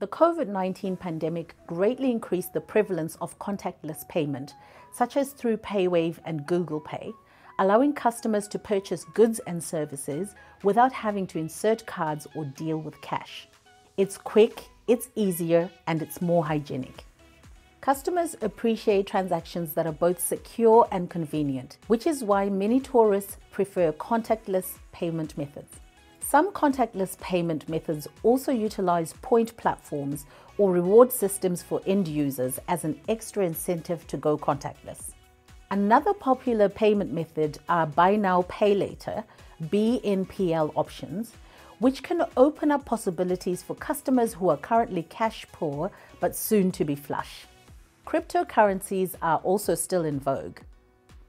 The COVID 19 pandemic greatly increased the prevalence of contactless payment, such as through PayWave and Google Pay, allowing customers to purchase goods and services without having to insert cards or deal with cash. It's quick, it's easier, and it's more hygienic. Customers appreciate transactions that are both secure and convenient, which is why many tourists prefer contactless payment methods. Some contactless payment methods also utilize point platforms or reward systems for end users as an extra incentive to go contactless. Another popular payment method are buy now, pay later, BNPL options, which can open up possibilities for customers who are currently cash poor but soon to be flush. Cryptocurrencies are also still in vogue.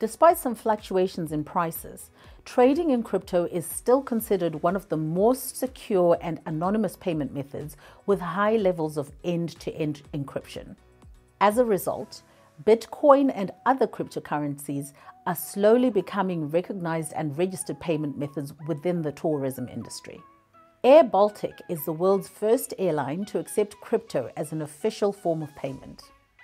Despite some fluctuations in prices, trading in crypto is still considered one of the most secure and anonymous payment methods with high levels of end to end encryption. As a result, Bitcoin and other cryptocurrencies are slowly becoming recognized and registered payment methods within the tourism industry. Air Baltic is the world's first airline to accept crypto as an official form of payment.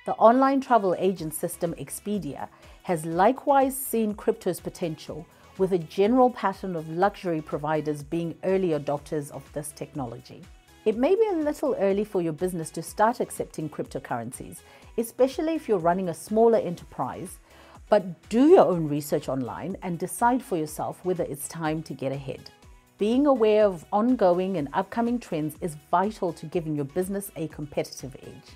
The online travel agent system Expedia has likewise seen crypto's potential, with a general pattern of luxury providers being early adopters of this technology. It may be a little early for your business to start accepting cryptocurrencies, especially if you're running a smaller enterprise, but do your own research online and decide for yourself whether it's time to get ahead. Being aware of ongoing and upcoming trends is vital to giving your business a competitive edge.